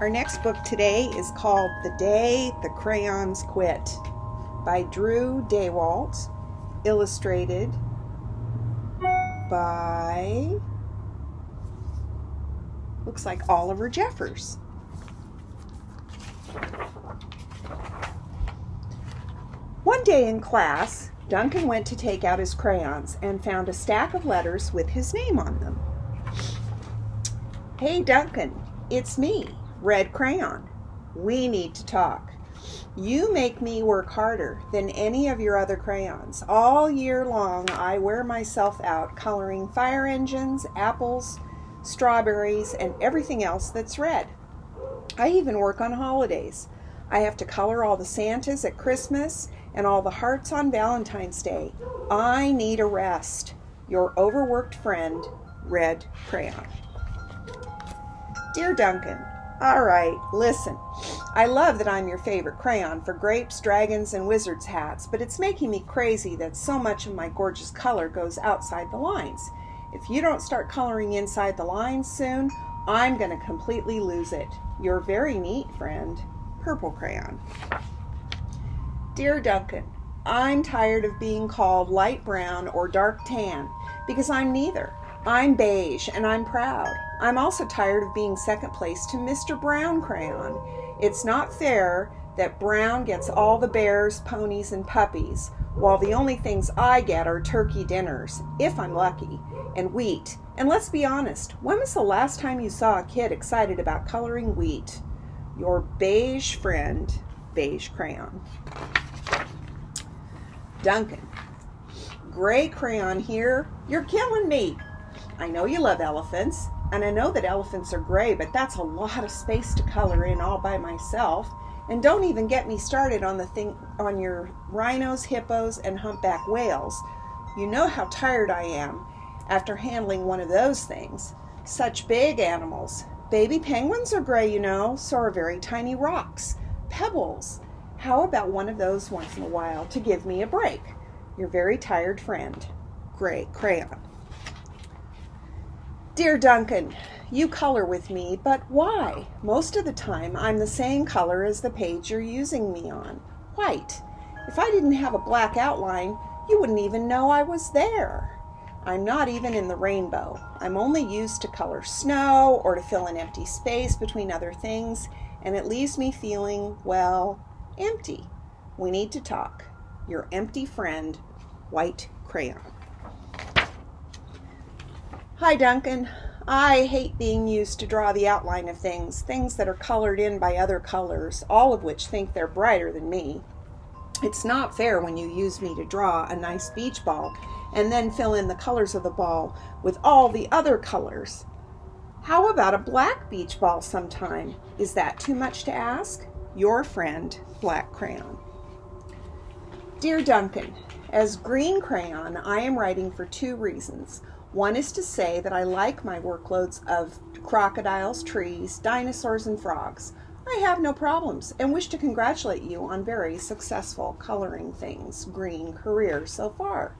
Our next book today is called The Day the Crayons Quit by Drew Daywalt, illustrated by looks like Oliver Jeffers. One day in class, Duncan went to take out his crayons and found a stack of letters with his name on them. Hey, Duncan, it's me, Red Crayon. We need to talk. You make me work harder than any of your other crayons. All year long, I wear myself out coloring fire engines, apples, strawberries, and everything else that's red. I even work on holidays. I have to color all the Santas at Christmas and all the hearts on Valentine's Day. I need a rest. Your overworked friend, Red Crayon. Dear Duncan, all right, listen. I love that I'm your favorite crayon for grapes, dragons, and wizards' hats, but it's making me crazy that so much of my gorgeous color goes outside the lines. If you don't start coloring inside the lines soon, I'm going to completely lose it. You're very neat, friend. Purple crayon. Dear Duncan, I'm tired of being called light brown or dark tan because I'm neither. I'm beige and I'm proud. I'm also tired of being second place to Mr. Brown Crayon. It's not fair that Brown gets all the bears, ponies, and puppies, while the only things I get are turkey dinners, if I'm lucky, and wheat. And let's be honest, when was the last time you saw a kid excited about coloring wheat? Your beige friend, Beige Crayon. Duncan. Gray crayon here. You're killing me. I know you love elephants, and I know that elephants are gray, but that's a lot of space to color in all by myself. And don't even get me started on the thing on your rhinos, hippos, and humpback whales. You know how tired I am after handling one of those things. Such big animals. Baby penguins are gray, you know, so are very tiny rocks. Pebbles. How about one of those once in a while to give me a break? Your very tired friend, Gray Crayon. Dear Duncan, you color with me, but why? Most of the time, I'm the same color as the page you're using me on white. If I didn't have a black outline, you wouldn't even know I was there. I'm not even in the rainbow. I'm only used to color snow or to fill an empty space between other things, and it leaves me feeling, well, empty. We need to talk. Your empty friend, White Crayon. Hi, Duncan. I hate being used to draw the outline of things, things that are colored in by other colors, all of which think they're brighter than me. It's not fair when you use me to draw a nice beach ball and then fill in the colors of the ball with all the other colors. How about a black beach ball sometime? Is that too much to ask? Your friend, Black Crayon. Dear Duncan, as Green Crayon, I am writing for two reasons. One is to say that I like my workloads of crocodiles, trees, dinosaurs, and frogs. I have no problems and wish to congratulate you on very successful coloring things green career so far.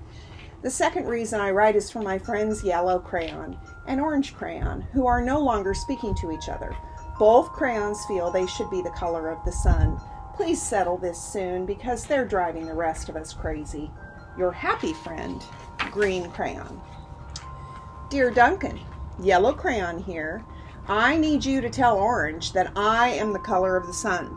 The second reason I write is for my friends Yellow Crayon and Orange Crayon, who are no longer speaking to each other. Both crayons feel they should be the color of the sun. Please settle this soon because they're driving the rest of us crazy. Your happy friend, Green Crayon. Dear Duncan, yellow crayon here. I need you to tell Orange that I am the color of the sun.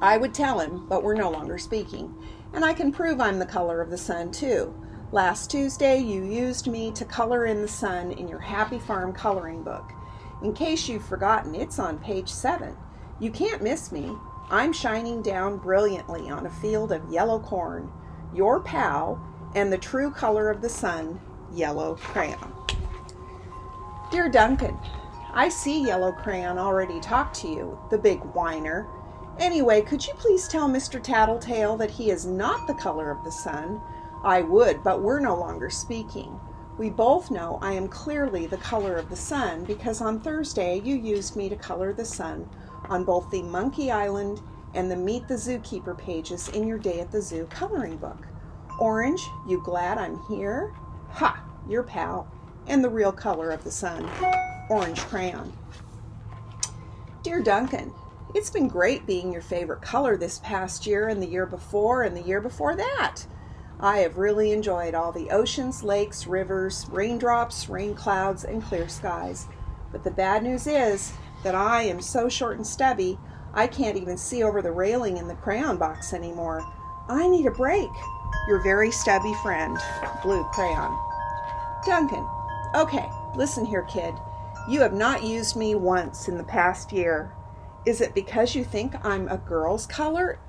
I would tell him, but we're no longer speaking. And I can prove I'm the color of the sun, too. Last Tuesday, you used me to color in the sun in your Happy Farm coloring book. In case you've forgotten, it's on page 7. You can't miss me. I'm shining down brilliantly on a field of yellow corn, your pal, and the true color of the sun, yellow crayon. Dear Duncan, I see Yellow Crayon already talked to you, the big whiner. Anyway, could you please tell Mr. Tattletale that he is not the color of the sun? I would, but we're no longer speaking. We both know I am clearly the color of the sun because on Thursday you used me to color the sun on both the Monkey Island and the Meet the Zookeeper pages in your Day at the Zoo coloring book. Orange, you glad I'm here? Ha! Your pal, and the real color of the sun, orange crayon. Dear Duncan, it's been great being your favorite color this past year and the year before and the year before that. I have really enjoyed all the oceans, lakes, rivers, raindrops, rain clouds, and clear skies. But the bad news is that I am so short and stubby, I can't even see over the railing in the crayon box anymore. I need a break. Your very stubby friend, Blue Crayon. Duncan, okay, listen here, kid. You have not used me once in the past year. Is it because you think I'm a girl's color?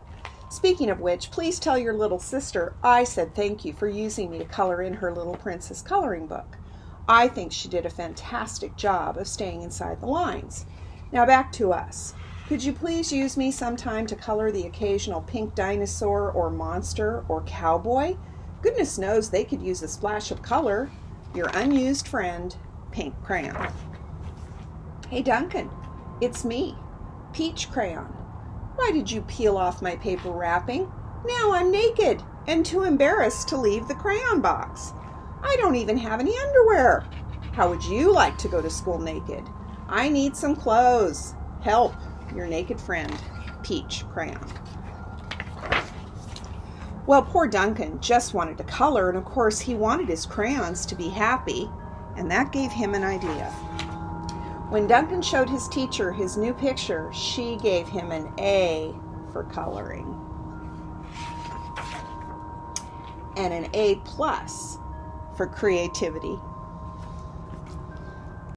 Speaking of which, please tell your little sister I said thank you for using me to color in her little princess coloring book. I think she did a fantastic job of staying inside the lines. Now back to us. Could you please use me sometime to color the occasional pink dinosaur or monster or cowboy? Goodness knows they could use a splash of color. Your unused friend, Pink Crayon. Hey Duncan, it's me. Peach crayon. Why did you peel off my paper wrapping? Now I'm naked and too embarrassed to leave the crayon box. I don't even have any underwear. How would you like to go to school naked? I need some clothes. Help, your naked friend, Peach Crayon. Well, poor Duncan just wanted to color, and of course, he wanted his crayons to be happy, and that gave him an idea. When Duncan showed his teacher his new picture, she gave him an A for coloring and an A plus for creativity